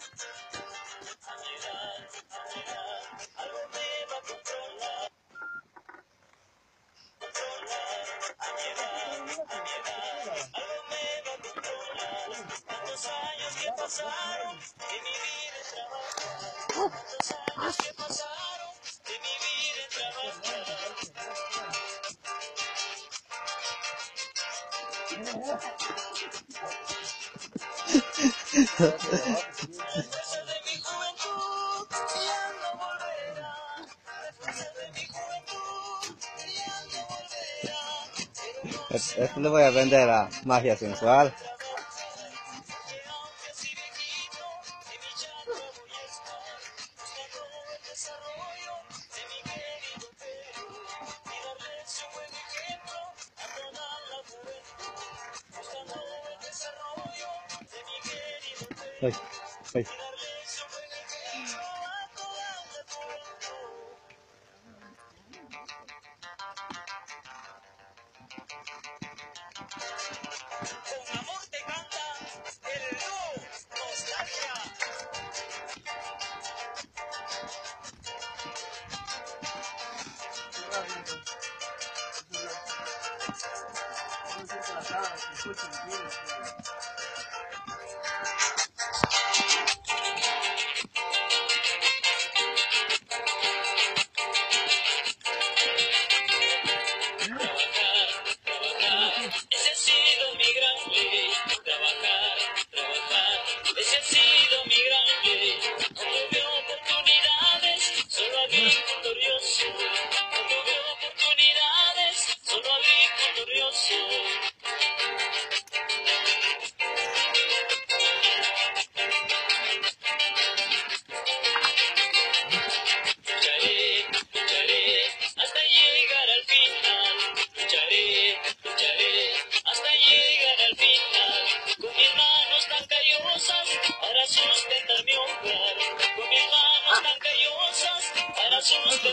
Alguna, alguna, algo me va a controlar, controlar, alguna, alguna, algo a controlar. Años que pasaron? De mi vida he trabajado. Años que pasaron? De mi vida he Esto le voy a vender a magia sensual. Ay, ay. Trabajar, trabajar, ese ha sido mi gran rey, trabajar, trabajar, ese ha sido mi gran ley, solo veo oportunidades, solo a mi cultorioso, cuando veo oportunidades, solo a mi culto dioso.